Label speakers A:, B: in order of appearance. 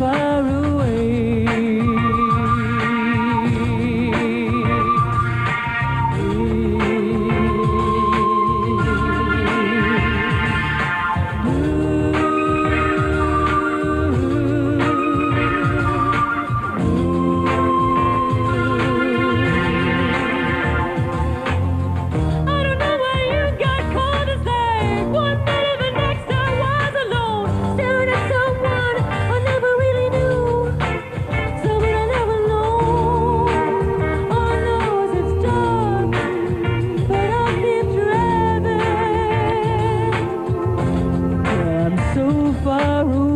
A: far away. So far away.